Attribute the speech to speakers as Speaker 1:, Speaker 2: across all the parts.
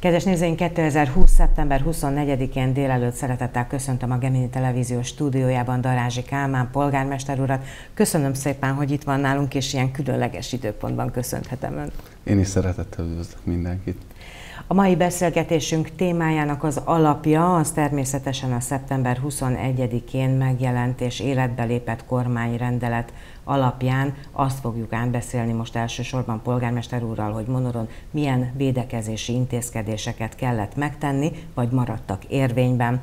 Speaker 1: Kedves nézőink, 2020. szeptember 24-én délelőtt szeretettel köszöntöm a Gemini Televízió stúdiójában Darázsi Kálmán polgármester urat. Köszönöm szépen, hogy itt van nálunk, és ilyen különleges időpontban köszönhetem Önt.
Speaker 2: Én is szeretettel üdvözlök mindenkit.
Speaker 1: A mai beszélgetésünk témájának az alapja az természetesen a szeptember 21-én megjelent és életbe lépett kormányrendelet alapján azt fogjuk átbeszélni most elsősorban polgármester úrral, hogy Monoron milyen védekezési intézkedéseket kellett megtenni, vagy maradtak érvényben.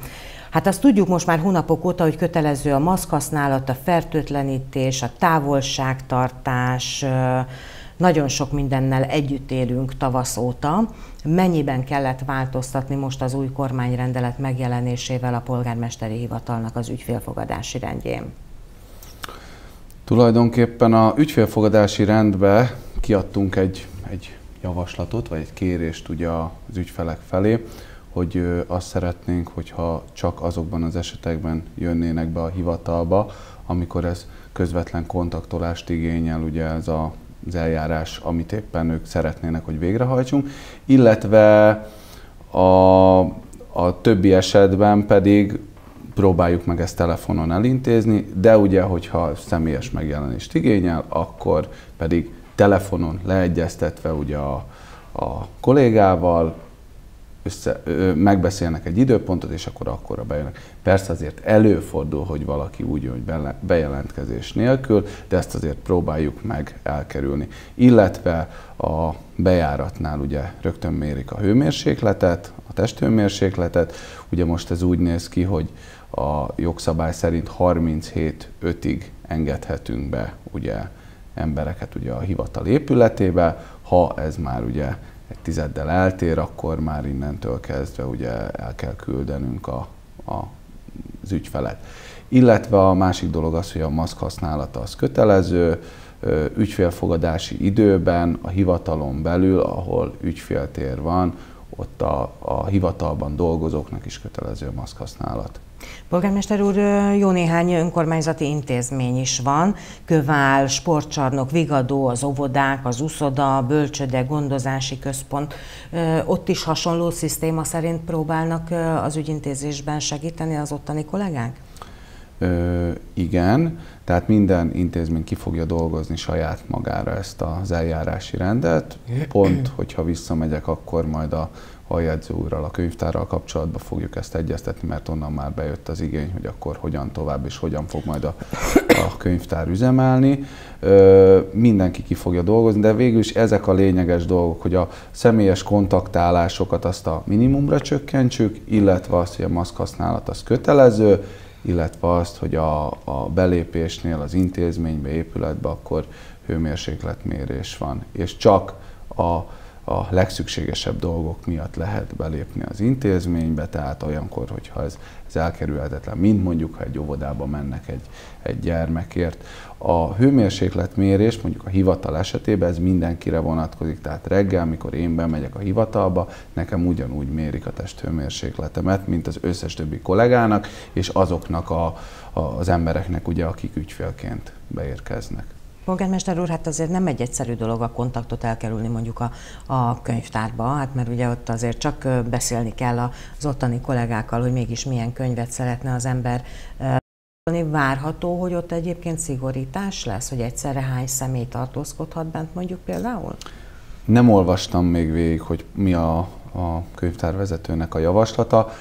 Speaker 1: Hát azt tudjuk most már hónapok óta, hogy kötelező a maszk használat, a fertőtlenítés, a távolságtartás, nagyon sok mindennel együtt élünk tavasz óta. Mennyiben kellett változtatni most az új kormányrendelet megjelenésével a polgármesteri hivatalnak az ügyfélfogadási rendjén?
Speaker 2: Tulajdonképpen a ügyfélfogadási rendbe kiadtunk egy, egy javaslatot, vagy egy kérést ugye az ügyfelek felé, hogy azt szeretnénk, hogyha csak azokban az esetekben jönnének be a hivatalba, amikor ez közvetlen kontaktolást igényel, ugye ez a, az eljárás, amit éppen ők szeretnének, hogy végrehajtsunk, illetve a, a többi esetben pedig próbáljuk meg ezt telefonon elintézni, de ugye, hogyha személyes megjelenést igényel, akkor pedig telefonon leegyeztetve ugye a, a kollégával, össze, ö, megbeszélnek egy időpontot, és akkor akkora bejönnek. Persze azért előfordul, hogy valaki úgy jön, hogy bejelentkezés nélkül, de ezt azért próbáljuk meg elkerülni. Illetve a bejáratnál ugye rögtön mérik a hőmérsékletet, a testhőmérsékletet. Ugye most ez úgy néz ki, hogy a jogszabály szerint 37-5-ig engedhetünk be ugye embereket ugye a hivatal épületébe, ha ez már ugye egy tizeddel eltér, akkor már innentől kezdve ugye el kell küldenünk a, a, az ügyfelet. Illetve a másik dolog az, hogy a maszk használata az kötelező, ügyfélfogadási időben a hivatalon belül, ahol ügyféltér van, ott a, a hivatalban dolgozóknak is kötelező maszk használat.
Speaker 1: Polgármester úr, jó néhány önkormányzati intézmény is van, kövál, sportcsarnok, vigadó, az óvodák, az uszoda, bölcsöde, gondozási központ. Ott is hasonló szisztéma szerint próbálnak az ügyintézésben segíteni az ottani kollégák?
Speaker 2: Ö, igen, tehát minden intézmény ki fogja dolgozni saját magára ezt az eljárási rendet. Pont, hogyha visszamegyek, akkor majd a jegyző úrral, a könyvtárral kapcsolatban fogjuk ezt egyeztetni, mert onnan már bejött az igény, hogy akkor hogyan tovább és hogyan fog majd a, a könyvtár üzemelni. Ö, mindenki ki fogja dolgozni, de végül is ezek a lényeges dolgok, hogy a személyes kontaktálásokat azt a minimumra csökkentsük, illetve azt, hogy a maszk használat az kötelező, illetve azt, hogy a, a belépésnél az intézménybe, épületbe akkor hőmérsékletmérés van, és csak a a legszükségesebb dolgok miatt lehet belépni az intézménybe, tehát olyankor, hogyha ez, ez elkerülhetetlen, mint mondjuk, ha egy óvodába mennek egy, egy gyermekért. A hőmérsékletmérés mondjuk a hivatal esetében ez mindenkire vonatkozik, tehát reggel, mikor én bemegyek a hivatalba, nekem ugyanúgy mérik a testhőmérsékletemet, mint az összes többi kollégának, és azoknak a, a, az embereknek, ugye, akik ügyfélként beérkeznek.
Speaker 1: Polgármester úr, hát azért nem egy egyszerű dolog a kontaktot elkerülni mondjuk a, a könyvtárba, hát mert ugye ott azért csak beszélni kell az ottani kollégákkal, hogy mégis milyen könyvet szeretne az ember Várható, hogy ott egyébként szigorítás lesz, hogy egyszerre hány személy tartózkodhat bent mondjuk például?
Speaker 2: Nem olvastam még végig, hogy mi a, a könyvtárvezetőnek a javaslata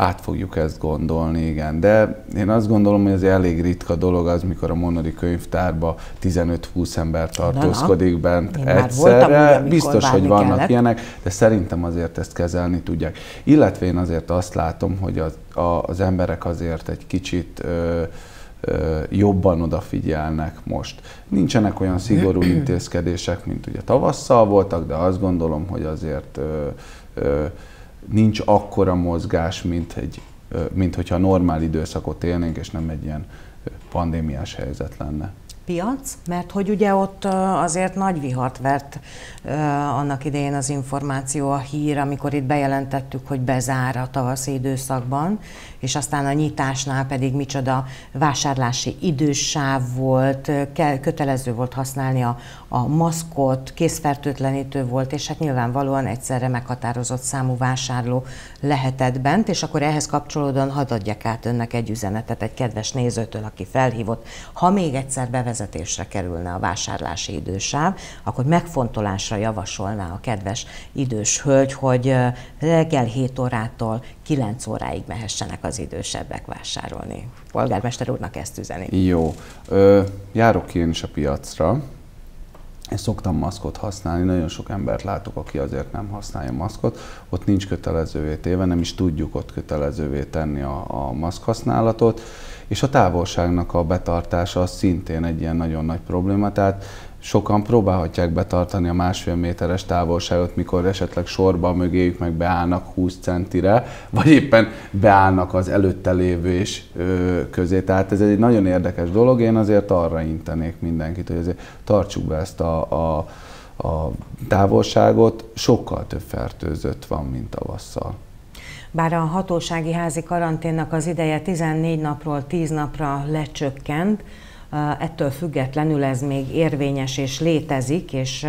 Speaker 2: át fogjuk ezt gondolni, igen. De én azt gondolom, hogy ez elég ritka dolog az, mikor a Monori könyvtárba 15-20 ember tartózkodik bent én egyszerre. Úgy, Biztos, hogy vannak kellett. ilyenek, de szerintem azért ezt kezelni tudják. Illetve én azért azt látom, hogy az, a, az emberek azért egy kicsit ö, ö, jobban odafigyelnek most. Nincsenek olyan szigorú intézkedések, mint ugye tavasszal voltak, de azt gondolom, hogy azért ö, ö, nincs akkora mozgás, mint, egy, mint hogyha normál időszakot élnénk, és nem egy ilyen pandémiás helyzet lenne.
Speaker 1: Piac, mert hogy ugye ott azért nagy vihart vert annak idején az információ, a hír, amikor itt bejelentettük, hogy bezár a tavaszi időszakban, és aztán a nyitásnál pedig micsoda vásárlási idősáv volt, kötelező volt használni a, a maszkot, készfertőtlenítő volt, és hát nyilvánvalóan egyszerre meghatározott számú vásárló lehetett bent, és akkor ehhez kapcsolódóan hadd adjak át önnek egy üzenetet egy kedves nézőtől, aki felhívott. Ha még egyszer bevezetésre kerülne a vásárlási idősáv, akkor megfontolásra javasolná a kedves idős hölgy, hogy reggel 7 órától 9 óráig mehessenek az idősebbek vásárolni. Polgármester úrnak ezt üzeni.
Speaker 2: Jó. Ö, járok én is a piacra, én szoktam maszkot használni, nagyon sok embert látok, aki azért nem használja maszkot. Ott nincs kötelezővé téve, nem is tudjuk ott kötelezővé tenni a, a maszk használatot, és a távolságnak a betartása az szintén egy ilyen nagyon nagy probléma. Tehát sokan próbálhatják betartani a másfél méteres távolságot, mikor esetleg sorba mögéjük meg beállnak 20 centire, vagy éppen beállnak az előtte lévő és közé. Tehát ez egy nagyon érdekes dolog, én azért arra intenék mindenkit, hogy azért tartsuk be ezt a, a, a távolságot, sokkal több fertőzött van, mint tavasszal.
Speaker 1: Bár a hatósági házi karanténnak az ideje 14 napról 10 napra lecsökkent, ettől függetlenül ez még érvényes és létezik, és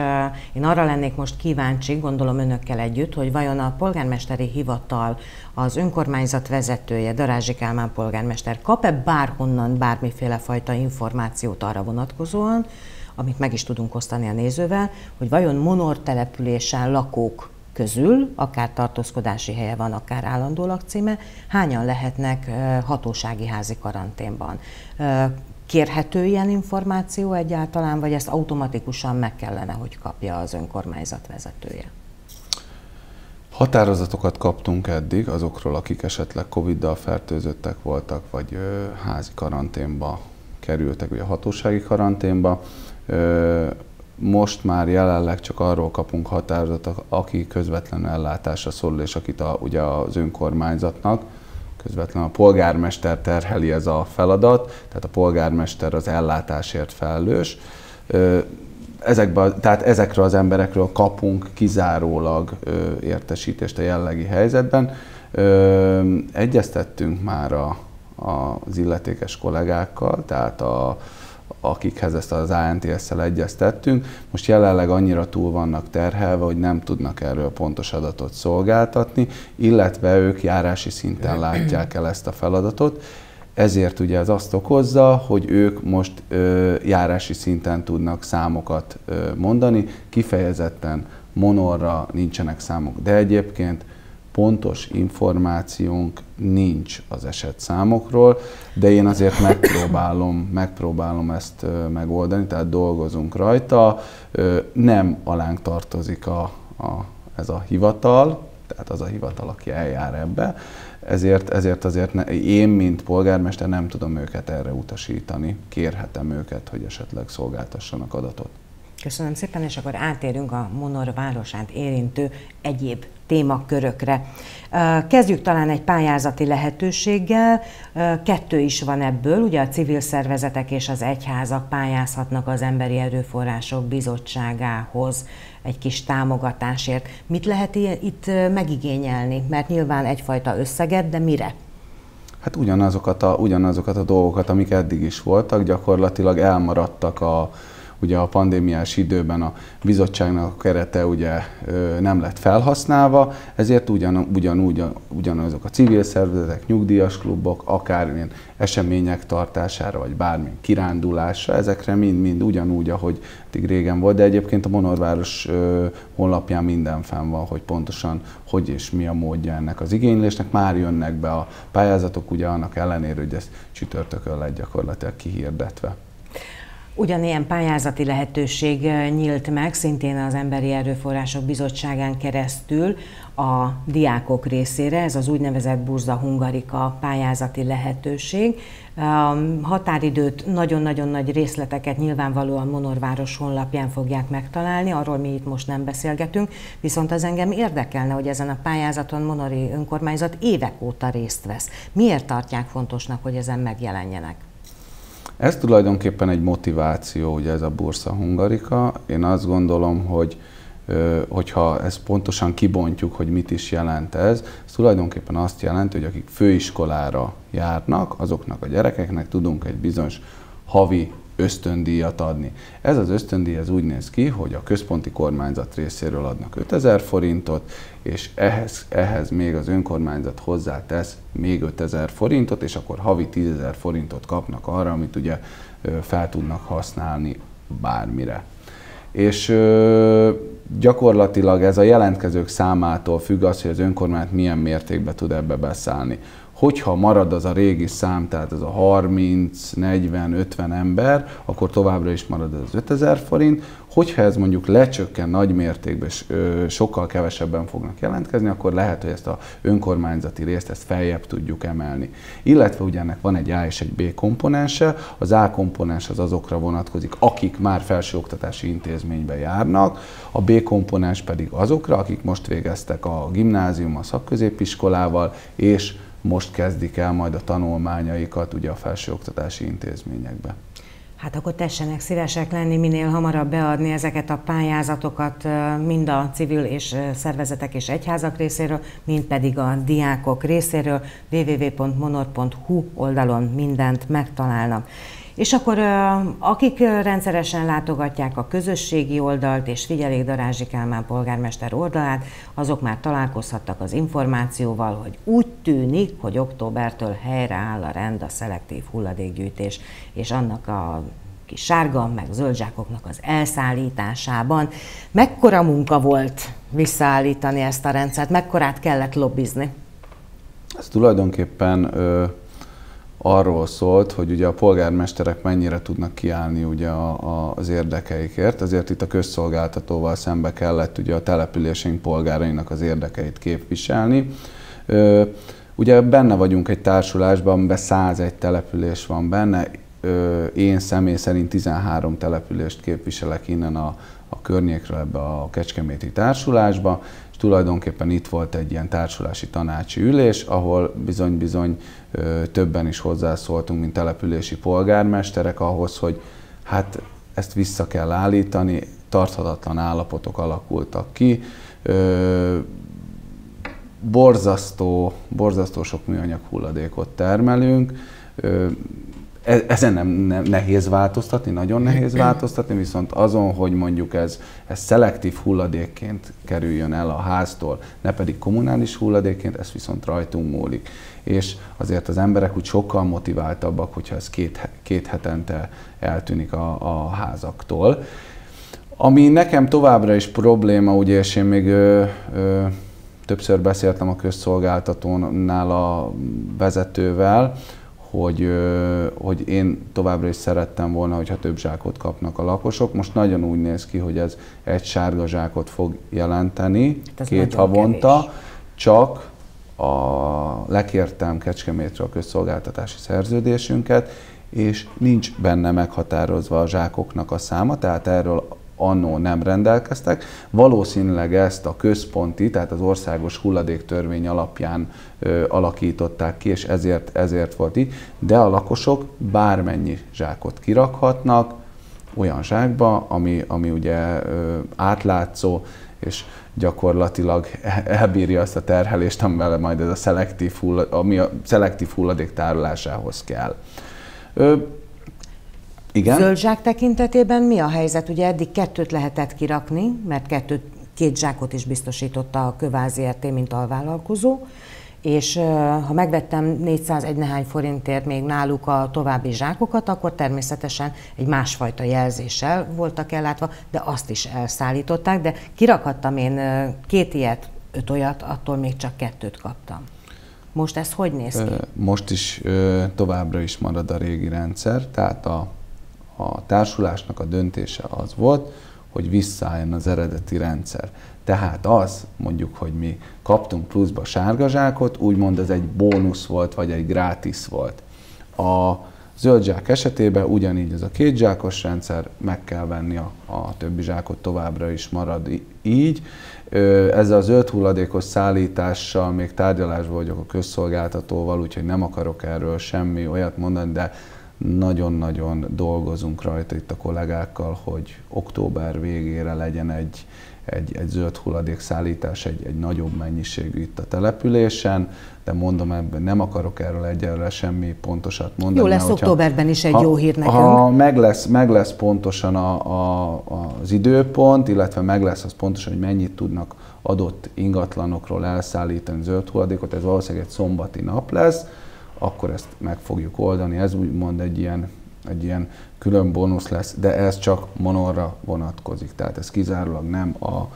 Speaker 1: én arra lennék most kíváncsi, gondolom önökkel együtt, hogy vajon a polgármesteri hivatal, az önkormányzat vezetője, Darázsi Kálmán polgármester kap-e bárhonnan bármiféle fajta információt arra vonatkozóan, amit meg is tudunk osztani a nézővel, hogy vajon monor településen lakók közül, akár tartózkodási helye van, akár állandó lakcíme, hányan lehetnek hatósági házi karanténban kérhető ilyen információ egyáltalán, vagy ezt automatikusan meg kellene, hogy kapja az önkormányzat vezetője?
Speaker 2: Határozatokat kaptunk eddig azokról, akik esetleg Covid-dal fertőzöttek voltak, vagy ö, házi karanténba kerültek, vagy a hatósági karanténba. Ö, most már jelenleg csak arról kapunk határozatot, aki közvetlen ellátásra szorul, és akit a, ugye az önkormányzatnak, közvetlenül a polgármester terheli ez a feladat, tehát a polgármester az ellátásért felelős. Ezekben, tehát ezekről az emberekről kapunk kizárólag értesítést a jellegi helyzetben. Egyeztettünk már a, az illetékes kollégákkal, tehát a, akikhez ezt az ANTS-szel egyeztettünk, most jelenleg annyira túl vannak terhelve, hogy nem tudnak erről pontos adatot szolgáltatni, illetve ők járási szinten látják el ezt a feladatot, ezért ugye ez azt okozza, hogy ők most ö, járási szinten tudnak számokat ö, mondani, kifejezetten monorra nincsenek számok, de egyébként pontos információnk nincs az esetszámokról, de én azért megpróbálom, megpróbálom ezt megoldani, tehát dolgozunk rajta. Nem alánk tartozik a, a, ez a hivatal, tehát az a hivatal, aki eljár ebbe, ezért, ezért azért ne, én, mint polgármester nem tudom őket erre utasítani, kérhetem őket, hogy esetleg szolgáltassanak adatot.
Speaker 1: Köszönöm szépen, és akkor átérünk a Monor városát érintő egyéb témakörökre. Kezdjük talán egy pályázati lehetőséggel. Kettő is van ebből, ugye a civil szervezetek és az egyházak pályázhatnak az Emberi Erőforrások Bizottságához egy kis támogatásért. Mit lehet itt megigényelni? Mert nyilván egyfajta összeget, de mire?
Speaker 2: Hát ugyanazokat a, ugyanazokat a dolgokat, amik eddig is voltak, gyakorlatilag elmaradtak a, ugye a pandémiás időben a bizottságnak a kerete ugye nem lett felhasználva, ezért ugyan, ugyanúgy ugyanazok a civil szervezetek, nyugdíjas klubok, akár ilyen események tartására, vagy bármilyen kirándulásra, ezekre mind-mind ugyanúgy, ahogy eddig régen volt, de egyébként a Monorváros honlapján minden fenn van, hogy pontosan hogy és mi a módja ennek az igénylésnek. Már jönnek be a pályázatok, ugye annak ellenére, hogy ez csütörtökön lett gyakorlatilag kihirdetve.
Speaker 1: Ugyanilyen pályázati lehetőség nyílt meg, szintén az Emberi Erőforrások Bizottságán keresztül a diákok részére, ez az úgynevezett Burza Hungarika pályázati lehetőség. Határidőt, nagyon-nagyon nagy részleteket nyilvánvalóan Monorváros honlapján fogják megtalálni, arról mi itt most nem beszélgetünk, viszont az engem érdekelne, hogy ezen a pályázaton Monori önkormányzat évek óta részt vesz. Miért tartják fontosnak, hogy ezen megjelenjenek?
Speaker 2: Ez tulajdonképpen egy motiváció, ugye ez a Bursa Hungarika. Én azt gondolom, hogy hogyha ezt pontosan kibontjuk, hogy mit is jelent ez, ez tulajdonképpen azt jelenti, hogy akik főiskolára járnak, azoknak a gyerekeknek tudunk egy bizonyos havi ösztöndíjat adni. Ez az ösztöndíj ez úgy néz ki, hogy a központi kormányzat részéről adnak 5000 forintot, és ehhez, ehhez még az önkormányzat hozzátesz még 5000 forintot, és akkor havi 10.000 forintot kapnak arra, amit ugye fel tudnak használni bármire. És gyakorlatilag ez a jelentkezők számától függ az, hogy az önkormányzat milyen mértékben tud ebbe beszállni hogyha marad az a régi szám, tehát az a 30, 40, 50 ember, akkor továbbra is marad az 5000 forint. Hogyha ez mondjuk lecsökken nagy mértékben, és sokkal kevesebben fognak jelentkezni, akkor lehet, hogy ezt a önkormányzati részt ezt feljebb tudjuk emelni. Illetve ugye ennek van egy A és egy B komponense. Az A komponens az azokra vonatkozik, akik már felsőoktatási intézménybe járnak, a B komponens pedig azokra, akik most végeztek a gimnázium, a szakközépiskolával, és most kezdik el majd a tanulmányaikat ugye a felsőoktatási intézményekbe.
Speaker 1: Hát akkor tessenek szívesek lenni, minél hamarabb beadni ezeket a pályázatokat mind a civil és szervezetek és egyházak részéről, mind pedig a diákok részéről. www.monor.hu oldalon mindent megtalálnak. És akkor akik rendszeresen látogatják a közösségi oldalt és figyelik Darázsi Kálmán polgármester oldalát, azok már találkozhattak az információval, hogy úgy tűnik, hogy októbertől helyreáll a rend a szelektív hulladékgyűjtés és annak a kis sárga, meg zöld zsákoknak az elszállításában. Mekkora munka volt visszaállítani ezt a rendszert, mekkorát kellett lobbizni?
Speaker 2: Ez tulajdonképpen arról szólt, hogy ugye a polgármesterek mennyire tudnak kiállni ugye a, a, az érdekeikért, ezért itt a közszolgáltatóval szembe kellett ugye a településeink polgárainak az érdekeit képviselni. Ö, ugye benne vagyunk egy társulásban, amiben 101 település van benne, ö, én személy szerint 13 települést képviselek innen a, a környékről ebbe a Kecskeméti társulásba, tulajdonképpen itt volt egy ilyen társulási tanácsi ülés, ahol bizony-bizony többen is hozzászóltunk, mint települési polgármesterek ahhoz, hogy hát ezt vissza kell állítani, tarthatatlan állapotok alakultak ki, borzasztó, borzasztó sok műanyag hulladékot termelünk, ezen nem, nem nehéz változtatni, nagyon nehéz változtatni, viszont azon, hogy mondjuk ez, ez szelektív hulladékként kerüljön el a háztól, ne pedig kommunális hulladékként, ez viszont rajtunk múlik. És azért az emberek úgy sokkal motiváltabbak, hogyha ez két, két hetente eltűnik a, a házaktól. Ami nekem továbbra is probléma, ugye, és én még ö, ö, többször beszéltem a közszolgáltatónál a vezetővel, hogy, hogy én továbbra is szerettem volna, hogyha több zsákot kapnak a lakosok. Most nagyon úgy néz ki, hogy ez egy sárga zsákot fog jelenteni hát két havonta, kevés. csak a, lekértem Kecskemétről a közszolgáltatási szerződésünket, és nincs benne meghatározva a zsákoknak a száma, tehát erről annó nem rendelkeztek. Valószínűleg ezt a központi, tehát az országos hulladéktörvény alapján ö, alakították ki, és ezért, ezért volt így, de a lakosok bármennyi zsákot kirakhatnak, olyan zsákba, ami, ami ugye ö, átlátszó, és gyakorlatilag elbírja azt a terhelést, amivel majd ez a szelektív, hullad, ami a szelektív hulladék tárolásához kell. Ö,
Speaker 1: igen. Zöldzsák tekintetében mi a helyzet? Ugye eddig kettőt lehetett kirakni, mert kettőt, két zsákot is biztosította a Kövázi RT, mint alvállalkozó, és ha megvettem 401 nehány forintért még náluk a további zsákokat, akkor természetesen egy másfajta jelzéssel voltak ellátva, de azt is elszállították, de kirakhattam én két ilyet, öt olyat, attól még csak kettőt kaptam. Most ez hogy néz ki?
Speaker 2: Most is továbbra is marad a régi rendszer, tehát a a társulásnak a döntése az volt, hogy visszaálljon az eredeti rendszer. Tehát az, mondjuk, hogy mi kaptunk pluszba sárga zsákot, úgymond ez egy bónusz volt, vagy egy grátis volt. A zöld zsák esetében ugyanígy ez a két zsákos rendszer, meg kell venni a, a többi zsákot, továbbra is marad így. Ezzel a zöld hulladékos szállítással még tárgyalásban vagyok a közszolgáltatóval, úgyhogy nem akarok erről semmi olyat mondani, de nagyon-nagyon dolgozunk rajta itt a kollégákkal, hogy október végére legyen egy, egy, egy zöld hulladékszállítás, egy, egy nagyobb mennyiségű itt a településen, de mondom, ebben nem akarok erről egyelőre semmi pontosat mondani.
Speaker 1: Jó lesz októberben is egy
Speaker 2: ha,
Speaker 1: jó hír nekünk.
Speaker 2: Ha meg lesz, meg lesz pontosan a, a, az időpont, illetve meg lesz az pontosan, hogy mennyit tudnak adott ingatlanokról elszállítani zöld hulladékot, ez valószínűleg egy szombati nap lesz, akkor ezt meg fogjuk oldani. Ez úgymond egy ilyen, egy ilyen külön bónusz lesz, de ez csak monorra vonatkozik. Tehát ez kizárólag nem a,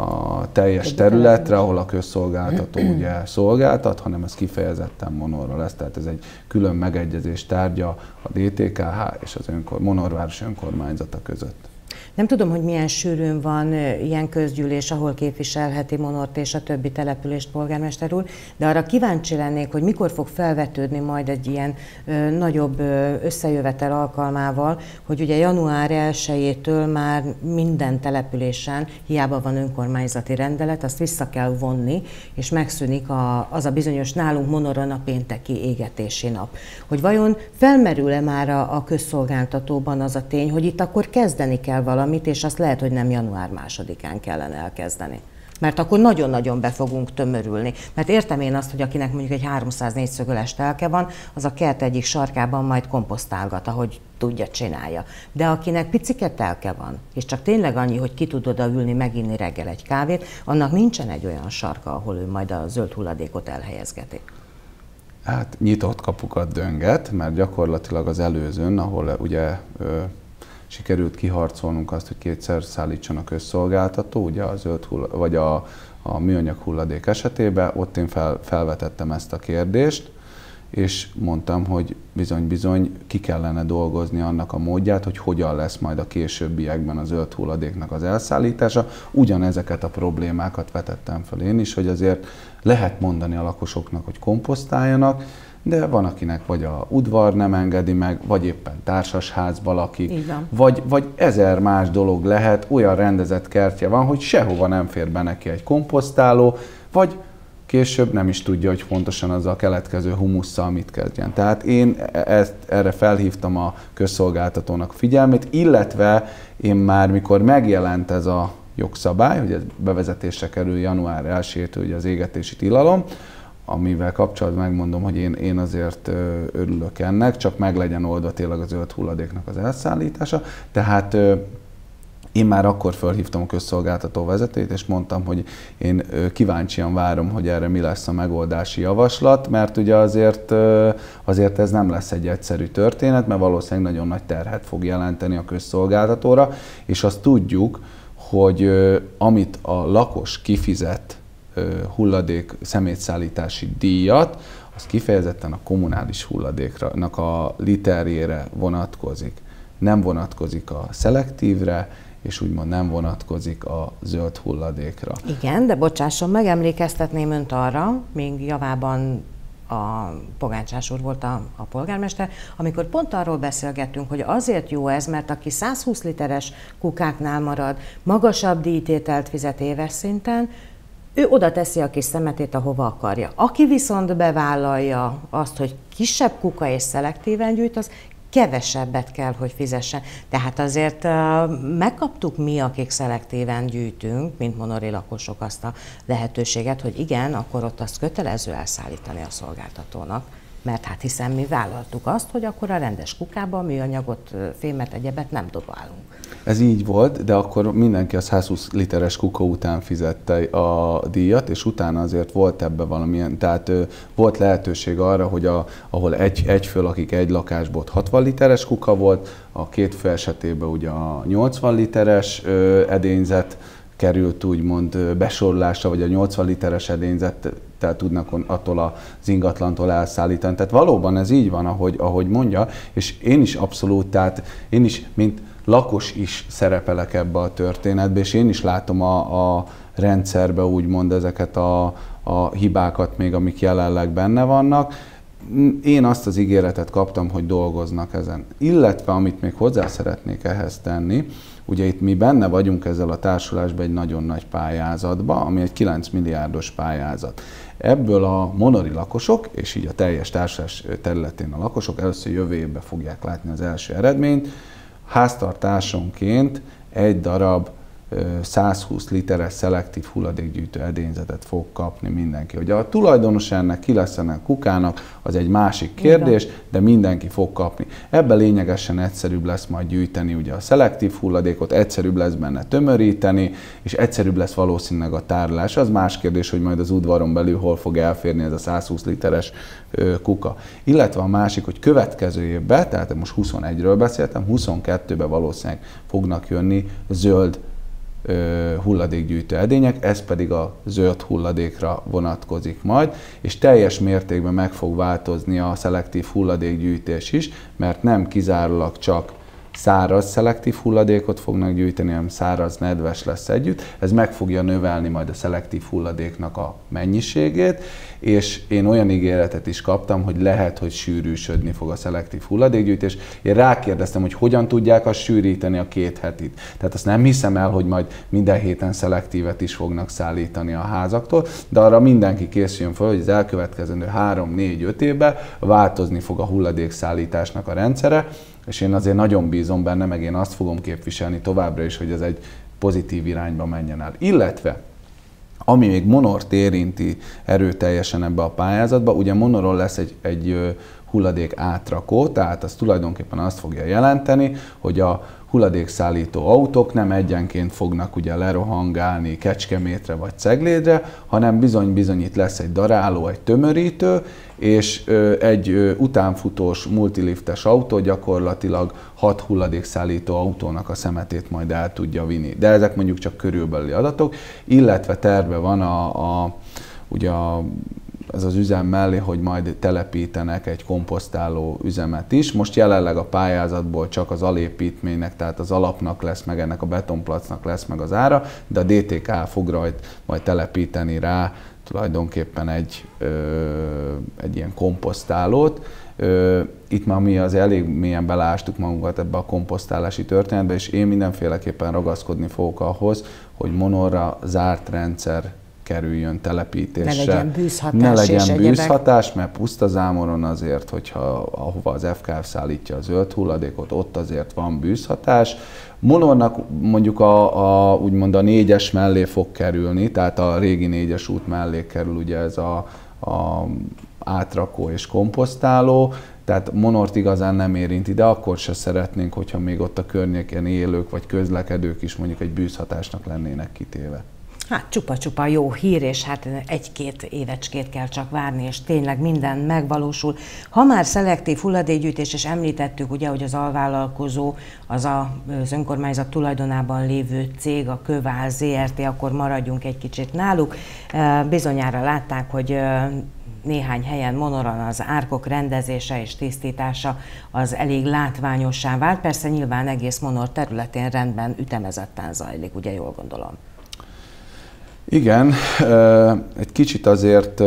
Speaker 2: a teljes területre, ahol a közszolgáltató ugye szolgáltat, hanem ez kifejezetten monorra lesz. Tehát ez egy külön megegyezés tárgya a DTKH és az önkor, Monorváros önkormányzata között.
Speaker 1: Nem tudom, hogy milyen sűrűn van ilyen közgyűlés, ahol képviselheti Monort és a többi települést polgármester úr, de arra kíváncsi lennék, hogy mikor fog felvetődni majd egy ilyen ö, nagyobb ö, összejövetel alkalmával, hogy ugye január 1-től már minden településen, hiába van önkormányzati rendelet, azt vissza kell vonni, és megszűnik a, az a bizonyos nálunk Monoron a pénteki égetési nap. Hogy vajon felmerül-e már a, a közszolgáltatóban az a tény, hogy itt akkor kezdeni kell valami, valamit, és azt lehet, hogy nem január másodikán kellene elkezdeni. Mert akkor nagyon-nagyon be fogunk tömörülni. Mert értem én azt, hogy akinek mondjuk egy 304 szögöles telke van, az a kert egyik sarkában majd komposztálgat, ahogy tudja, csinálja. De akinek picike telke van, és csak tényleg annyi, hogy ki tud oda ülni, meginni reggel egy kávét, annak nincsen egy olyan sarka, ahol ő majd a zöld hulladékot elhelyezgeti.
Speaker 2: Hát nyitott kapukat dönget, mert gyakorlatilag az előzőn, ahol ugye sikerült kiharcolnunk azt, hogy kétszer szállítson a közszolgáltató, ugye a zöld hull, vagy a, a műanyag hulladék esetében, ott én fel, felvetettem ezt a kérdést, és mondtam, hogy bizony-bizony ki kellene dolgozni annak a módját, hogy hogyan lesz majd a későbbiekben a zöld hulladéknak az elszállítása. Ugyanezeket a problémákat vetettem fel én is, hogy azért lehet mondani a lakosoknak, hogy komposztáljanak, de van, akinek vagy a udvar nem engedi meg, vagy éppen társasházban lakik, vagy, vagy ezer más dolog lehet, olyan rendezett kertje van, hogy sehova nem fér be neki egy komposztáló, vagy később nem is tudja, hogy pontosan az a keletkező humusszal mit kezdjen. Tehát én ezt, erre felhívtam a közszolgáltatónak figyelmét, illetve én már mikor megjelent ez a jogszabály, hogy ez bevezetésre kerül január 1-től az égetési tilalom, amivel kapcsolatban megmondom, hogy én, én azért örülök ennek, csak meg legyen oldva tényleg az zöld hulladéknak az elszállítása. Tehát én már akkor felhívtam a közszolgáltató vezetőt, és mondtam, hogy én kíváncsian várom, hogy erre mi lesz a megoldási javaslat, mert ugye azért, azért ez nem lesz egy egyszerű történet, mert valószínűleg nagyon nagy terhet fog jelenteni a közszolgáltatóra, és azt tudjuk, hogy amit a lakos kifizet hulladék szemétszállítási díjat, az kifejezetten a kommunális hulladéknak a literjére vonatkozik. Nem vonatkozik a szelektívre, és úgymond nem vonatkozik a zöld hulladékra.
Speaker 1: Igen, de bocsásson, megemlékeztetném önt arra, még javában a Pogáncsás úr volt a, a polgármester, amikor pont arról beszélgettünk, hogy azért jó ez, mert aki 120 literes kukáknál marad, magasabb díjtételt fizet éves szinten, ő oda teszi a kis szemetét, ahova akarja. Aki viszont bevállalja azt, hogy kisebb kuka és szelektíven gyűjt, az kevesebbet kell, hogy fizessen. Tehát azért megkaptuk mi, akik szelektíven gyűjtünk, mint monori lakosok azt a lehetőséget, hogy igen, akkor ott azt kötelező elszállítani a szolgáltatónak mert hát hiszen mi vállaltuk azt, hogy akkor a rendes kukába műanyagot, fémet, egyebet nem dobálunk.
Speaker 2: Ez így volt, de akkor mindenki a 120 literes kuka után fizette a díjat, és utána azért volt ebbe valamilyen, tehát volt lehetőség arra, hogy a, ahol egy, egy föl, akik egy lakásból 60 literes kuka volt, a két fő esetében ugye a 80 literes edényzet került úgymond besorolásra, vagy a 80 literes edényzettel tudnak attól az ingatlantól elszállítani. Tehát valóban ez így van, ahogy, ahogy mondja, és én is abszolút, tehát én is, mint lakos is szerepelek ebbe a történetbe, és én is látom a, a rendszerbe úgymond ezeket a, a hibákat még, amik jelenleg benne vannak. Én azt az ígéretet kaptam, hogy dolgoznak ezen. Illetve, amit még hozzá szeretnék ehhez tenni, Ugye itt mi benne vagyunk ezzel a társulásban egy nagyon nagy pályázatba, ami egy 9 milliárdos pályázat. Ebből a monori lakosok, és így a teljes társadalás területén a lakosok először jövő évben fogják látni az első eredményt, háztartásonként egy darab 120 literes szelektív hulladékgyűjtő edényzetet fog kapni mindenki. Hogy a tulajdonos ennek ki lesz ennek kukának, az egy másik kérdés, de mindenki fog kapni. Ebben lényegesen egyszerűbb lesz majd gyűjteni ugye a szelektív hulladékot, egyszerűbb lesz benne tömöríteni, és egyszerűbb lesz valószínűleg a tárolás. Az más kérdés, hogy majd az udvaron belül hol fog elférni ez a 120 literes kuka. Illetve a másik, hogy következő évben, tehát most 21-ről beszéltem, 22-ben valószínűleg fognak jönni zöld hulladékgyűjtő edények, ez pedig a zöld hulladékra vonatkozik majd, és teljes mértékben meg fog változni a szelektív hulladékgyűjtés is, mert nem kizárólag csak száraz szelektív hulladékot fognak gyűjteni, hanem száraz, nedves lesz együtt. Ez meg fogja növelni majd a szelektív hulladéknak a mennyiségét, és én olyan ígéretet is kaptam, hogy lehet, hogy sűrűsödni fog a szelektív hulladékgyűjtés. Én rákérdeztem, hogy hogyan tudják azt sűríteni a két hetit. Tehát azt nem hiszem el, hogy majd minden héten szelektívet is fognak szállítani a házaktól, de arra mindenki készüljön fel, hogy az elkövetkezendő 3-4-5 évben változni fog a hulladékszállításnak a rendszere, és én azért nagyon bízom benne, meg én azt fogom képviselni továbbra is, hogy ez egy pozitív irányba menjen el. Illetve ami még Monort érinti erőteljesen ebbe a pályázatba, ugye Monoron lesz egy, egy hulladék átrakó, tehát az tulajdonképpen azt fogja jelenteni, hogy a hulladékszállító autók nem egyenként fognak ugye lerohangálni Kecskemétre vagy Ceglédre, hanem bizony-bizony itt lesz egy daráló, egy tömörítő, és egy utánfutós multiliftes autó gyakorlatilag hat hulladékszállító autónak a szemetét majd el tudja vinni. De ezek mondjuk csak körülbelüli adatok, illetve terve van a, a ugye a ez az üzem mellé, hogy majd telepítenek egy komposztáló üzemet is. Most jelenleg a pályázatból csak az alépítménynek, tehát az alapnak lesz, meg ennek a betonplacnak lesz meg az ára, de a DTK fog rajt majd telepíteni rá tulajdonképpen egy, ö, egy ilyen komposztálót. Ö, itt már mi az elég mélyen belástuk magunkat ebbe a komposztálási történetbe, és én mindenféleképpen ragaszkodni fogok ahhoz, hogy monorra zárt rendszer kerüljön telepítésre.
Speaker 1: Ne legyen bűzhatás.
Speaker 2: Ne legyen bűzhatás, mert puszta zámoron azért, hogyha ahova az FKF szállítja a zöld hulladékot, ott azért van bűzhatás. Monornak mondjuk a, a, úgymond a négyes mellé fog kerülni, tehát a régi négyes út mellé kerül ugye ez a, a átrakó és komposztáló, tehát monort igazán nem érinti, de akkor se szeretnénk, hogyha még ott a környéken élők vagy közlekedők is mondjuk egy bűzhatásnak lennének kitéve.
Speaker 1: Hát csupa-csupa jó hír, és hát egy-két évecskét kell csak várni, és tényleg minden megvalósul. Ha már szelektív hulladékgyűjtés, és említettük ugye, hogy az alvállalkozó az a, az önkormányzat tulajdonában lévő cég, a Kövál ZRT, akkor maradjunk egy kicsit náluk. Bizonyára látták, hogy néhány helyen monoran az árkok rendezése és tisztítása az elég látványossá vált. Persze nyilván egész monor területén rendben ütemezetten zajlik, ugye jól gondolom.
Speaker 2: Igen, egy kicsit azért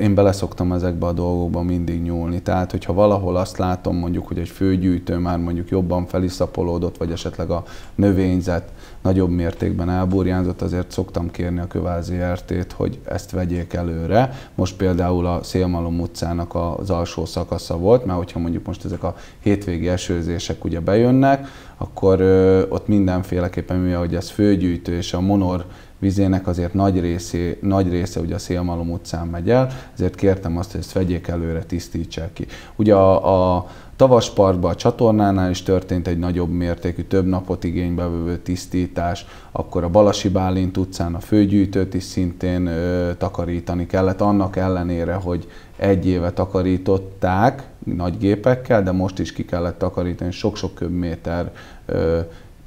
Speaker 2: én beleszoktam ezekbe a dolgokba mindig nyúlni. Tehát, hogyha valahol azt látom mondjuk, hogy egy főgyűjtő már mondjuk jobban feliszapolódott, vagy esetleg a növényzet nagyobb mértékben elburjánzott, azért szoktam kérni a Kövázi RT-t, hogy ezt vegyék előre. Most például a Szélmalom utcának az alsó szakasza volt, mert hogyha mondjuk most ezek a hétvégi esőzések ugye bejönnek, akkor ott mindenféleképpen, mivel hogy ez főgyűjtő és a monor vizének azért nagy, részé, nagy része ugye a Szélmalom utcán megy el, ezért kértem azt, hogy ezt vegyék előre, tisztítsák ki. Ugye a, a Tavasparkban a csatornánál is történt egy nagyobb mértékű, több napot igénybe vevő tisztítás, akkor a Balasi Bálint utcán a főgyűjtőt is szintén ö, takarítani kellett, annak ellenére, hogy egy éve takarították nagy gépekkel, de most is ki kellett takarítani sok-sok köbméter ö,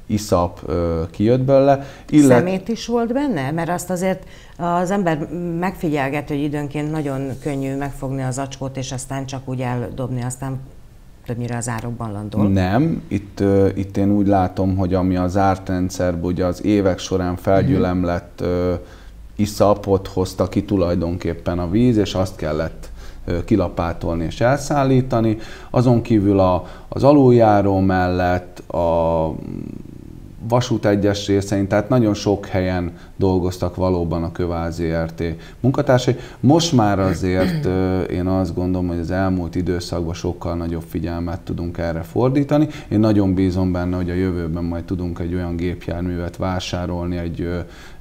Speaker 2: iszap kijött belőle.
Speaker 1: Illet... Szemét is volt benne? Mert azt azért az ember megfigyelget, hogy időnként nagyon könnyű megfogni az acskót, és aztán csak úgy eldobni, aztán többnyire az árokban landol.
Speaker 2: Nem, itt, uh, itt én úgy látom, hogy ami az zárt rendszerben ugye az évek során felgyülemlett uh, iszapot hozta ki tulajdonképpen a víz, és azt kellett kilapátolni és elszállítani. Azon kívül a, az aluljáró mellett a vasút egyes részein, tehát nagyon sok helyen dolgoztak valóban a Köváz ZRT munkatársai. Most már azért én azt gondolom, hogy az elmúlt időszakban sokkal nagyobb figyelmet tudunk erre fordítani. Én nagyon bízom benne, hogy a jövőben majd tudunk egy olyan gépjárművet vásárolni, egy,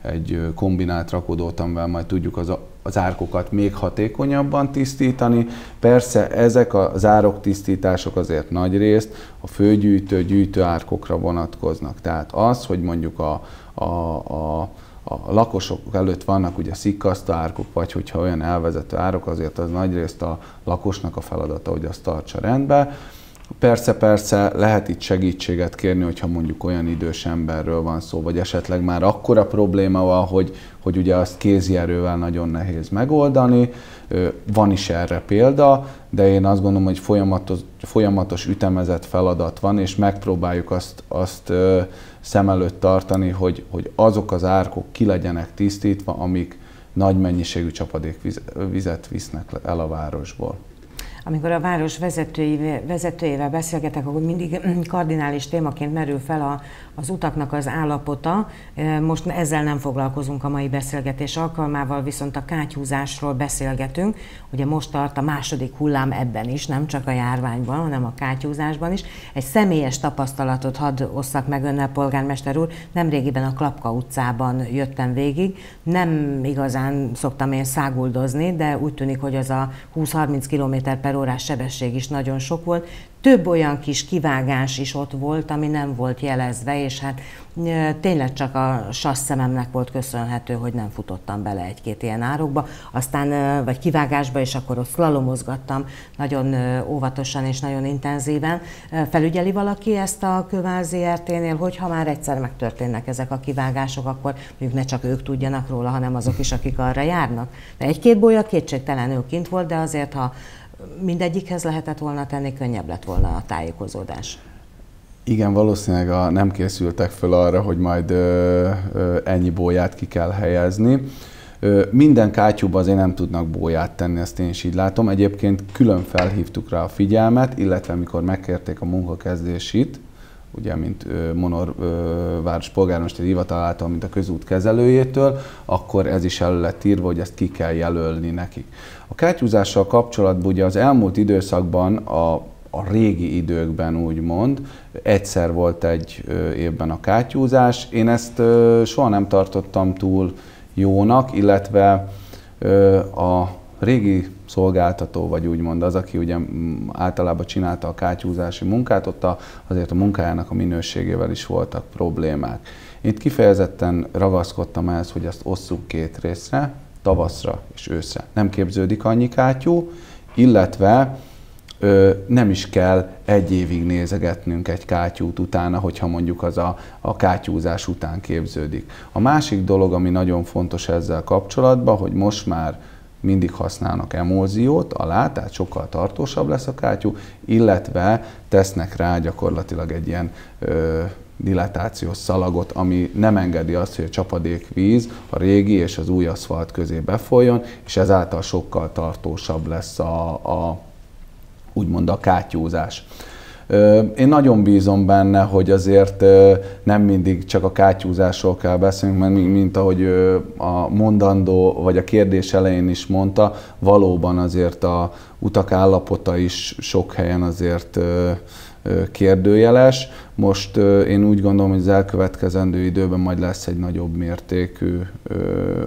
Speaker 2: egy kombinált rakodót, amivel majd tudjuk az az árkokat még hatékonyabban tisztítani. Persze ezek az árok tisztítások azért nagy részt a főgyűjtő, gyűjtő árkokra vonatkoznak. Tehát az, hogy mondjuk a, a, a a lakosok előtt vannak ugye szikkasztó árkok, vagy hogyha olyan elvezető árok, azért az nagyrészt a lakosnak a feladata, hogy azt tartsa rendbe. Persze, persze lehet itt segítséget kérni, hogyha mondjuk olyan idős emberről van szó, vagy esetleg már akkora probléma van, hogy, hogy ugye azt kézi erővel nagyon nehéz megoldani. Van is erre példa, de én azt gondolom, hogy folyamatos, folyamatos ütemezett feladat van, és megpróbáljuk azt, azt szem előtt tartani, hogy, hogy azok az árkok ki legyenek tisztítva, amik nagy mennyiségű csapadékvizet visznek el a városból
Speaker 1: amikor a város vezetői, vezetőjével beszélgetek, akkor mindig kardinális témaként merül fel a, az utaknak az állapota. Most ezzel nem foglalkozunk a mai beszélgetés alkalmával, viszont a kátyúzásról beszélgetünk. Ugye most tart a második hullám ebben is, nem csak a járványban, hanem a kátyúzásban is. Egy személyes tapasztalatot hadd osszak meg önnel, polgármester úr. Nemrégiben a Klapka utcában jöttem végig. Nem igazán szoktam én száguldozni, de úgy tűnik, hogy az a 20-30 km per órás sebesség is nagyon sok volt több olyan kis kivágás is ott volt, ami nem volt jelezve, és hát tényleg csak a sassz szememnek volt köszönhető, hogy nem futottam bele egy-két ilyen árokba, aztán, vagy kivágásba, és akkor ott szlalomozgattam nagyon óvatosan és nagyon intenzíven. Felügyeli valaki ezt a Kövel ZRT-nél, hogyha már egyszer megtörténnek ezek a kivágások, akkor mondjuk ne csak ők tudjanak róla, hanem azok is, akik arra járnak. De egy-két bolya kétségtelenül kint volt, de azért, ha mindegyikhez lehetett volna tenni, könnyebb lett volna a tájékozódás.
Speaker 2: Igen, valószínűleg a, nem készültek föl arra, hogy majd ö, ö, ennyi bóját ki kell helyezni. Ö, minden kátyúba azért nem tudnak bóját tenni, ezt én is így látom. Egyébként külön felhívtuk rá a figyelmet, illetve amikor megkérték a munkakezdését, ugye, mint Monor város polgármesteri hivatalától, mint a közút kezelőjétől, akkor ez is elő lett írva, hogy ezt ki kell jelölni nekik. A kátyúzással kapcsolatban ugye az elmúlt időszakban a a régi időkben úgymond. Egyszer volt egy évben a kátyúzás. Én ezt soha nem tartottam túl jónak, illetve a régi szolgáltató, vagy úgymond az, aki ugye általában csinálta a kátyúzási munkát, ott a, azért a munkájának a minőségével is voltak problémák. Itt kifejezetten ragaszkodtam ehhez, hogy ezt osszuk két részre, tavaszra és őszre. Nem képződik annyi kátyú, illetve ö, nem is kell egy évig nézegetnünk egy kátyút utána, hogyha mondjuk az a, a kátyúzás után képződik. A másik dolog, ami nagyon fontos ezzel kapcsolatban, hogy most már mindig használnak emóziót alá, tehát sokkal tartósabb lesz a kátyú, illetve tesznek rá gyakorlatilag egy ilyen ö, dilatációs szalagot, ami nem engedi azt, hogy a csapadékvíz a régi és az új aszfalt közé befolyjon, és ezáltal sokkal tartósabb lesz a, a úgymond a kátyúzás. Én nagyon bízom benne, hogy azért nem mindig csak a kátyúzásról kell beszélnünk, mert mint ahogy a mondandó, vagy a kérdés elején is mondta, valóban azért a utak állapota is sok helyen azért kérdőjeles. Most én úgy gondolom, hogy az elkövetkezendő időben majd lesz egy nagyobb mértékű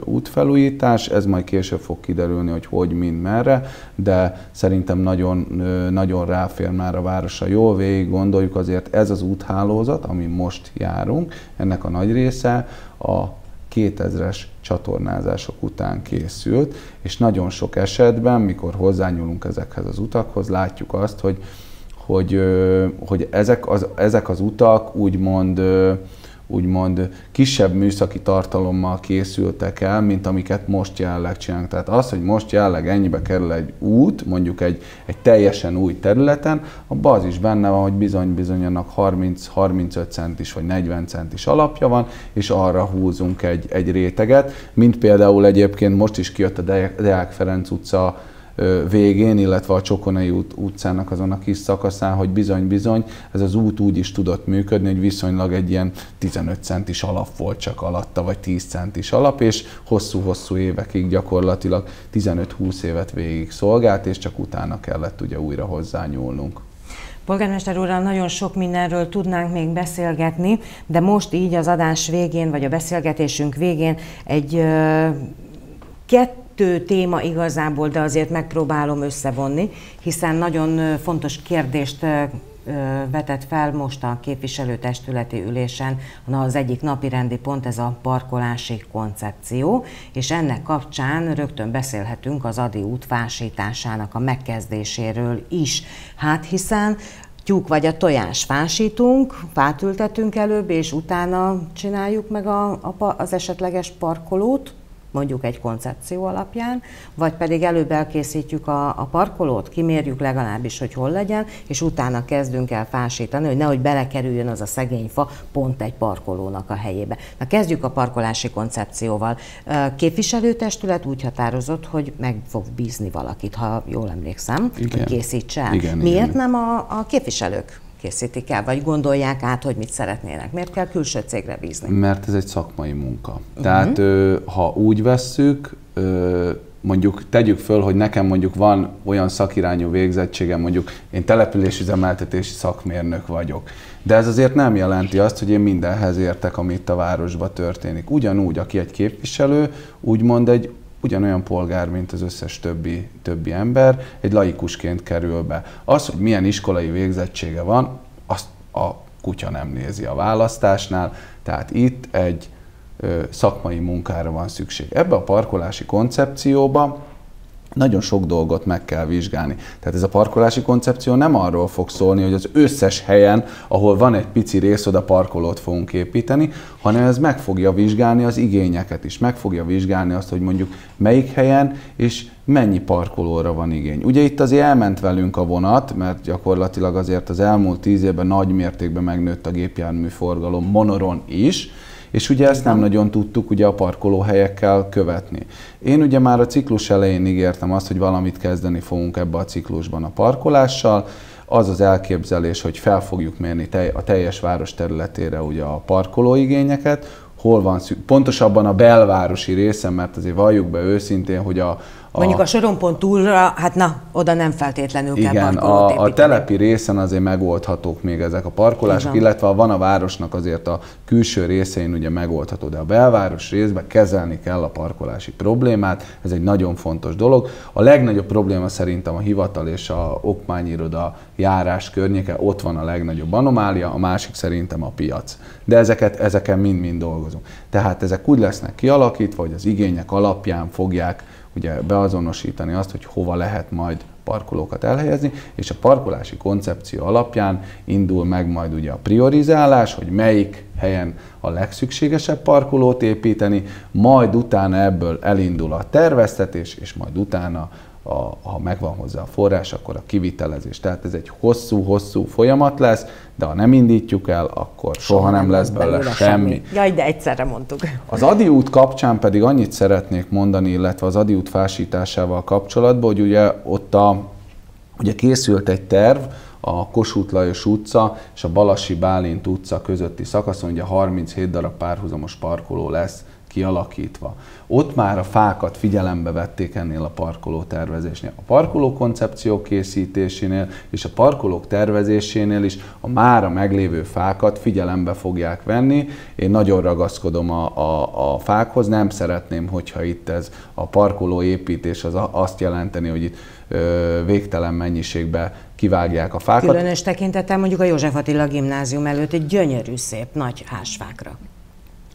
Speaker 2: útfelújítás, ez majd később fog kiderülni, hogy hogy, mind, merre, de szerintem nagyon, nagyon ráfér már a városa. Jól végig gondoljuk, azért ez az úthálózat, ami most járunk, ennek a nagy része a 2000-es csatornázások után készült, és nagyon sok esetben, mikor hozzányúlunk ezekhez az utakhoz, látjuk azt, hogy hogy, hogy ezek, az, ezek az utak úgymond, úgymond kisebb műszaki tartalommal készültek el, mint amiket most jelenleg csinálunk. Tehát az, hogy most jelenleg ennyibe kerül egy út, mondjuk egy, egy teljesen új területen, abban az is benne van, hogy bizony-bizony annak 30-35 centis vagy 40 centis alapja van, és arra húzunk egy, egy réteget, mint például egyébként most is kijött a Deák Ferenc utca végén, illetve a Csokonai út, utcának azon a kis szakaszán, hogy bizony-bizony ez az út úgy is tudott működni, hogy viszonylag egy ilyen 15 centis alap volt csak alatta, vagy 10 centis alap, és hosszú-hosszú évekig gyakorlatilag 15-20 évet végig szolgált, és csak utána kellett ugye újra hozzányúlnunk.
Speaker 1: Polgármester úrral nagyon sok mindenről tudnánk még beszélgetni, de most így az adás végén, vagy a beszélgetésünk végén egy ö, kettő téma igazából, de azért megpróbálom összevonni, hiszen nagyon fontos kérdést vetett fel most a képviselőtestületi ülésen az egyik napi rendi pont, ez a parkolási koncepció, és ennek kapcsán rögtön beszélhetünk az Adi út a megkezdéséről is. Hát hiszen tyúk vagy a tojás fásítunk, fát ültetünk előbb, és utána csináljuk meg a, a, az esetleges parkolót, mondjuk egy koncepció alapján, vagy pedig előbb elkészítjük a, a parkolót, kimérjük legalábbis, hogy hol legyen, és utána kezdünk el fásítani, hogy nehogy belekerüljön az a szegény fa pont egy parkolónak a helyébe. Na kezdjük a parkolási koncepcióval. Képviselőtestület úgy határozott, hogy meg fog bízni valakit, ha jól emlékszem, igen. hogy készítse el. Igen, Miért igen. nem a, a képviselők? Készítik el, vagy gondolják át, hogy mit szeretnének. Miért kell külső cégre bízni?
Speaker 2: Mert ez egy szakmai munka. Uh-huh. Tehát ha úgy vesszük, mondjuk tegyük föl, hogy nekem mondjuk van olyan szakirányú végzettségem, mondjuk én településüzemeltetési szakmérnök vagyok. De ez azért nem jelenti azt, hogy én mindenhez értek, amit a városban történik. Ugyanúgy, aki egy képviselő, úgymond egy ugyanolyan polgár, mint az összes többi, többi ember, egy laikusként kerül be. Az, hogy milyen iskolai végzettsége van, azt a kutya nem nézi a választásnál, tehát itt egy szakmai munkára van szükség. Ebbe a parkolási koncepcióba nagyon sok dolgot meg kell vizsgálni. Tehát ez a parkolási koncepció nem arról fog szólni, hogy az összes helyen, ahol van egy pici rész, oda parkolót fogunk építeni, hanem ez meg fogja vizsgálni az igényeket is. Meg fogja vizsgálni azt, hogy mondjuk melyik helyen és mennyi parkolóra van igény. Ugye itt azért elment velünk a vonat, mert gyakorlatilag azért az elmúlt tíz évben nagy mértékben megnőtt a gépjármű forgalom monoron is, és ugye ezt nem nagyon tudtuk ugye a parkolóhelyekkel követni. Én ugye már a ciklus elején ígértem azt, hogy valamit kezdeni fogunk ebbe a ciklusban a parkolással, az az elképzelés, hogy fel fogjuk mérni a teljes város területére ugye a parkolóigényeket, hol van szükség, pontosabban a belvárosi részen, mert azért valljuk be őszintén, hogy a,
Speaker 1: Mondjuk a sorompon túlra, hát na, oda nem feltétlenül
Speaker 2: igen,
Speaker 1: kell
Speaker 2: a, a telepi részen azért megoldhatók még ezek a parkolások, igen. illetve van a városnak azért a külső részein ugye megoldható, de a belváros részben kezelni kell a parkolási problémát, ez egy nagyon fontos dolog. A legnagyobb probléma szerintem a hivatal és a okmányiroda járás környéke, ott van a legnagyobb anomália, a másik szerintem a piac. De ezeket, ezeken mind-mind dolgozunk. Tehát ezek úgy lesznek kialakítva, hogy az igények alapján fogják ugye beazonosítani azt, hogy hova lehet majd parkolókat elhelyezni, és a parkolási koncepció alapján indul meg majd ugye a priorizálás, hogy melyik helyen a legszükségesebb parkolót építeni, majd utána ebből elindul a terveztetés, és majd utána a, ha megvan hozzá a forrás, akkor a kivitelezés. Tehát ez egy hosszú-hosszú folyamat lesz, de ha nem indítjuk el, akkor soha, soha nem lesz belőle semmi. semmi.
Speaker 1: Jaj, de egyszerre mondtuk.
Speaker 2: Az Adi út kapcsán pedig annyit szeretnék mondani, illetve az Adi út fásításával kapcsolatban, hogy ugye ott a, ugye készült egy terv, a Kossuth Lajos utca és a Balasi Bálint utca közötti szakaszon ugye 37 darab párhuzamos parkoló lesz kialakítva. Ott már a fákat figyelembe vették ennél a parkoló tervezésnél. A parkoló koncepció készítésénél és a parkolók tervezésénél is a mára meglévő fákat figyelembe fogják venni. Én nagyon ragaszkodom a, a, a fákhoz, nem szeretném, hogyha itt ez a parkoló építés az azt jelenteni, hogy itt ö, végtelen mennyiségbe kivágják a fákat.
Speaker 1: Különös tekintettel mondjuk a József Attila gimnázium előtt egy gyönyörű szép nagy házfákra.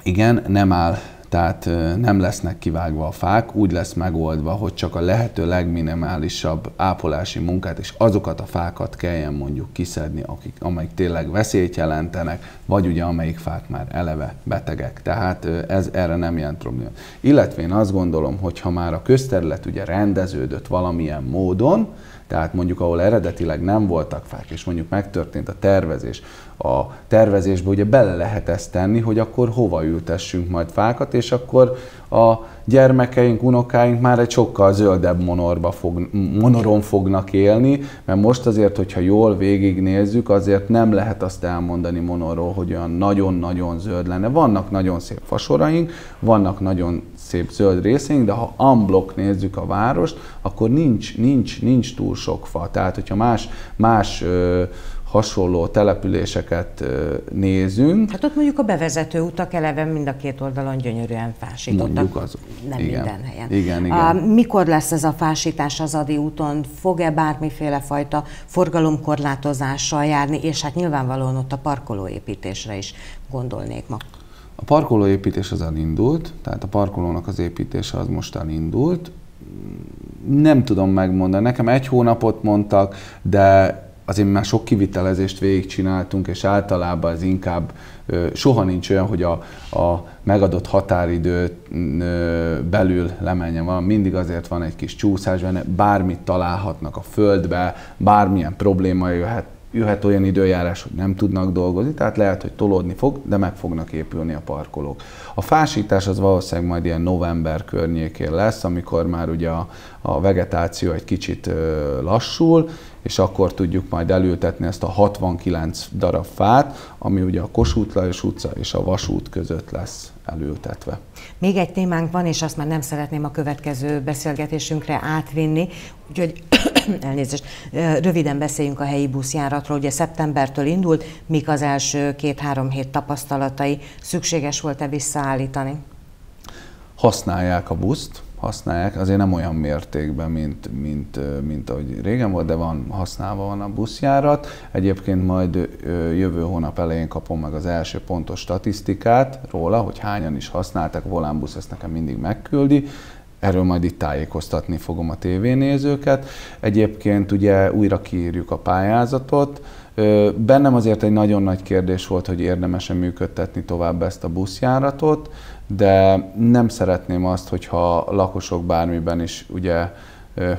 Speaker 2: Igen, nem áll tehát nem lesznek kivágva a fák, úgy lesz megoldva, hogy csak a lehető legminimálisabb ápolási munkát és azokat a fákat kelljen mondjuk kiszedni, akik, amelyik tényleg veszélyt jelentenek, vagy ugye amelyik fák már eleve betegek. Tehát ez erre nem jelent probléma. Illetve én azt gondolom, hogy ha már a közterület ugye rendeződött valamilyen módon, Tehát mondjuk, ahol eredetileg nem voltak fák, és mondjuk megtörtént a tervezés, a tervezésbe ugye bele lehet ezt tenni, hogy akkor hova ültessünk majd fákat, és akkor a gyermekeink, unokáink már egy sokkal zöldebb monorba fog, monoron fognak élni, mert most azért, hogyha jól végignézzük, azért nem lehet azt elmondani monorról, hogy olyan nagyon-nagyon zöld lenne. Vannak nagyon szép fasoraink, vannak nagyon szép zöld részeink, de ha unblock nézzük a várost, akkor nincs, nincs, nincs túl sok fa. Tehát, hogyha más, más ö, hasonló településeket nézünk.
Speaker 1: Hát ott mondjuk a bevezető utak eleve mind a két oldalon gyönyörűen fásítottak.
Speaker 2: Mondjuk az.
Speaker 1: Nem igen. minden helyen.
Speaker 2: Igen, igen.
Speaker 1: A, mikor lesz ez a fásítás az Adi úton? Fog-e bármiféle fajta forgalomkorlátozással járni? És hát nyilvánvalóan ott a parkolóépítésre is gondolnék ma.
Speaker 2: A parkolóépítés az elindult, tehát a parkolónak az építése az most elindult. Nem tudom megmondani, nekem egy hónapot mondtak, de azért már sok kivitelezést végigcsináltunk, és általában ez inkább soha nincs olyan, hogy a, a megadott határidő belül lemenjen van, mindig azért van egy kis csúszás benne, bármit találhatnak a földbe, bármilyen probléma jöhet, jöhet olyan időjárás, hogy nem tudnak dolgozni, tehát lehet, hogy tolódni fog, de meg fognak épülni a parkolók. A fásítás az valószínűleg majd ilyen november környékén lesz, amikor már ugye a, a vegetáció egy kicsit lassul, és akkor tudjuk majd elültetni ezt a 69 darab fát, ami ugye a Kossuth Lajos utca és a Vasút között lesz elültetve.
Speaker 1: Még egy témánk van, és azt már nem szeretném a következő beszélgetésünkre átvinni, úgyhogy elnézést, röviden beszéljünk a helyi buszjáratról. Ugye szeptembertől indult, mik az első két-három hét tapasztalatai, szükséges volt-e visszaállítani?
Speaker 2: Használják a buszt, használják, azért nem olyan mértékben, mint, mint, mint ahogy régen volt, de van, használva van a buszjárat. Egyébként majd jövő hónap elején kapom meg az első pontos statisztikát róla, hogy hányan is használták, volánbusz ezt nekem mindig megküldi, Erről majd itt tájékoztatni fogom a tévénézőket. Egyébként ugye újra kiírjuk a pályázatot. Bennem azért egy nagyon nagy kérdés volt, hogy érdemese működtetni tovább ezt a buszjáratot de nem szeretném azt, hogyha a lakosok bármiben is ugye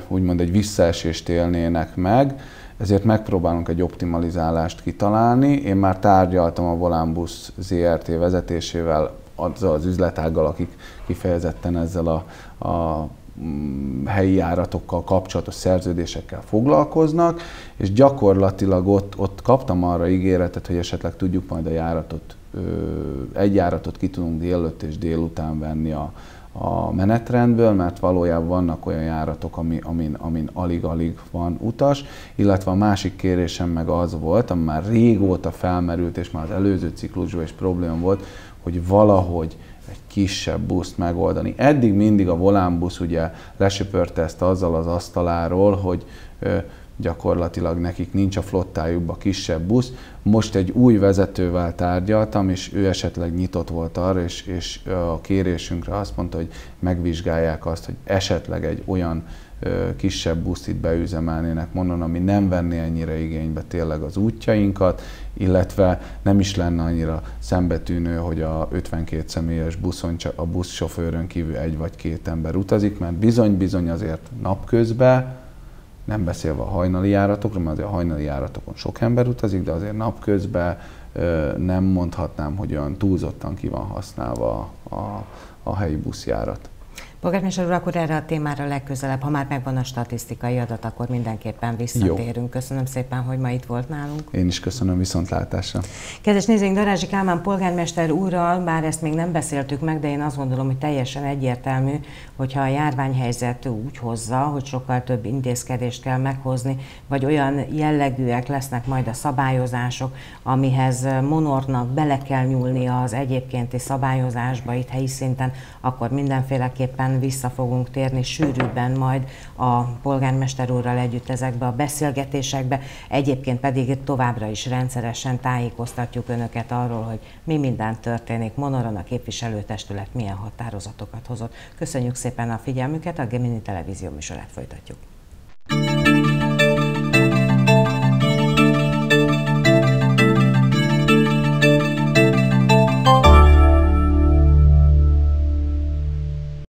Speaker 2: úgymond egy visszaesést élnének meg, ezért megpróbálunk egy optimalizálást kitalálni. Én már tárgyaltam a Volánbusz ZRT vezetésével, azzal az üzletággal, akik kifejezetten ezzel a, a mm, helyi járatokkal kapcsolatos szerződésekkel foglalkoznak, és gyakorlatilag ott, ott kaptam arra ígéretet, hogy esetleg tudjuk majd a járatot egy járatot ki tudunk délelőtt és délután venni a, a menetrendből, mert valójában vannak olyan járatok, ami, amin, amin alig-alig van utas, illetve a másik kérésem meg az volt, ami már régóta felmerült, és már az előző ciklusban is probléma volt, hogy valahogy egy kisebb buszt megoldani. Eddig mindig a volánbusz ugye lesöpörte ezt azzal az asztaláról, hogy gyakorlatilag nekik nincs a flottájukba kisebb busz. Most egy új vezetővel tárgyaltam, és ő esetleg nyitott volt arra, és, és a kérésünkre azt mondta, hogy megvizsgálják azt, hogy esetleg egy olyan kisebb buszt itt beüzemelnének mondom, ami nem venné ennyire igénybe tényleg az útjainkat, illetve nem is lenne annyira szembetűnő, hogy a 52 személyes buszon csak a buszsofőrön kívül egy vagy két ember utazik, mert bizony-bizony azért napközben nem beszélve a hajnali járatokról, mert azért a hajnali járatokon sok ember utazik, de azért napközben nem mondhatnám, hogy olyan túlzottan ki van használva a, a, helyi buszjárat.
Speaker 1: Polgármester úr, akkor erre a témára legközelebb, ha már megvan a statisztikai adat, akkor mindenképpen visszatérünk. Jó. Köszönöm szépen, hogy ma itt volt nálunk.
Speaker 2: Én is köszönöm viszontlátásra.
Speaker 1: Kedves nézőink, Darázsi Kálmán polgármester úrral, bár ezt még nem beszéltük meg, de én azt gondolom, hogy teljesen egyértelmű, hogyha a járványhelyzet úgy hozza, hogy sokkal több intézkedést kell meghozni, vagy olyan jellegűek lesznek majd a szabályozások, amihez monornak bele kell nyúlnia az egyébkénti szabályozásba itt helyi szinten, akkor mindenféleképpen nyilván vissza fogunk térni sűrűbben majd a polgármester úrral együtt ezekbe a beszélgetésekbe. Egyébként pedig továbbra is rendszeresen tájékoztatjuk Önöket arról, hogy mi minden történik. Monoron a képviselőtestület milyen határozatokat hozott. Köszönjük szépen a figyelmüket, a Gemini televízió műsorát folytatjuk.